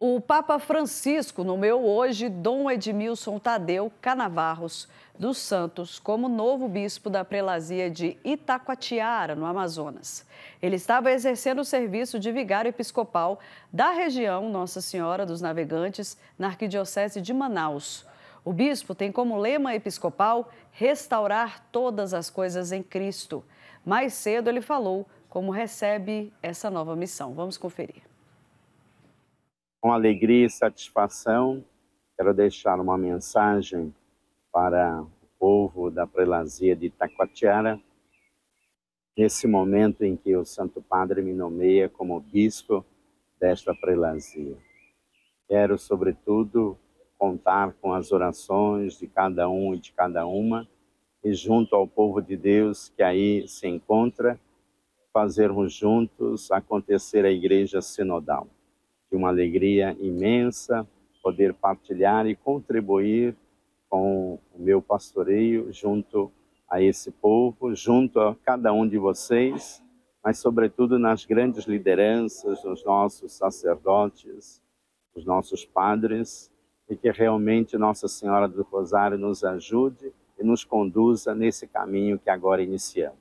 O Papa Francisco nomeou hoje Dom Edmilson Tadeu Canavarros dos Santos como novo bispo da prelazia de Itacoatiara, no Amazonas. Ele estava exercendo o serviço de vigário episcopal da região Nossa Senhora dos Navegantes, na Arquidiocese de Manaus. O bispo tem como lema episcopal restaurar todas as coisas em Cristo. Mais cedo ele falou como recebe essa nova missão. Vamos conferir com alegria e satisfação, quero deixar uma mensagem para o povo da prelazia de Itacoatiara, nesse momento em que o Santo Padre me nomeia como bispo desta prelazia. Quero, sobretudo, contar com as orações de cada um e de cada uma, e junto ao povo de Deus que aí se encontra, fazermos juntos acontecer a Igreja Sinodal de uma alegria imensa poder partilhar e contribuir com o meu pastoreio junto a esse povo, junto a cada um de vocês, mas sobretudo nas grandes lideranças, nos nossos sacerdotes, nos nossos padres, e que realmente Nossa Senhora do Rosário nos ajude e nos conduza nesse caminho que agora iniciamos.